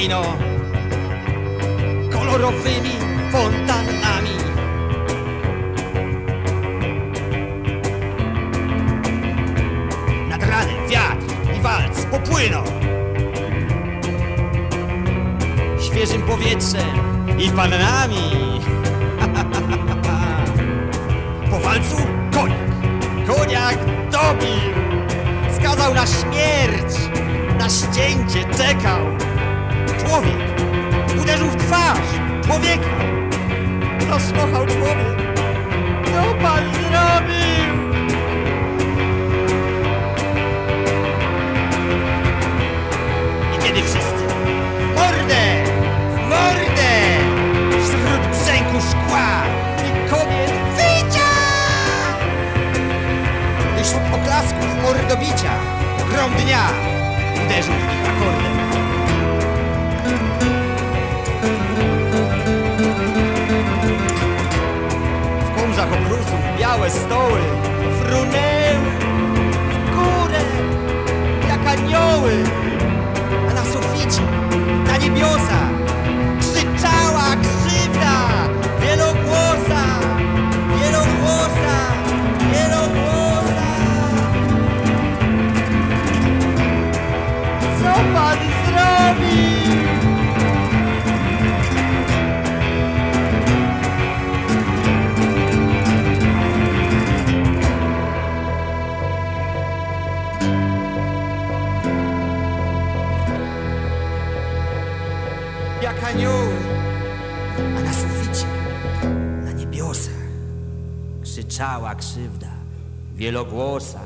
kino kolorowymi fontannami. Nad ranem wiatr i walc popłyną świeżym powietrzem i pannami. Po walcu koniak, koniak dobił, skazał na śmierć, ścięcie czekał. Człowiek uderzył w twarz człowieka, rozkochał człowiek. Co pan zrobił? I kiedy wszyscy w mordę, w mordę, wśród brzęku szkła i kobiet wycia! Wśród oklasków mordobicia grom dnia uderzył w nich akordem. W kumrzach obrusów białe stoły frunęły w górę jak anioły a na suficie, na niebiosach jak anioły, a na suficie, na niebiosach krzyczała krzywda wielogłosa,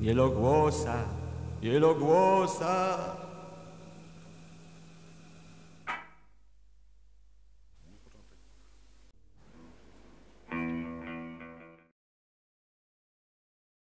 wielogłosa, wielogłosa.